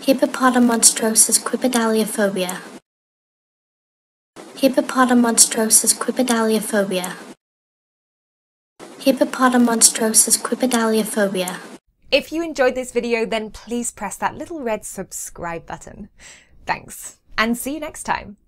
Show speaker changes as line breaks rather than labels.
Hippopotomonstrosesquippedaliophobia. Hippopotamonstrosis quipedaliophobia. Hippopotomonstrosesquippedaliophobia.
If you enjoyed this video, then please press that little red subscribe button. Thanks, and see you next time.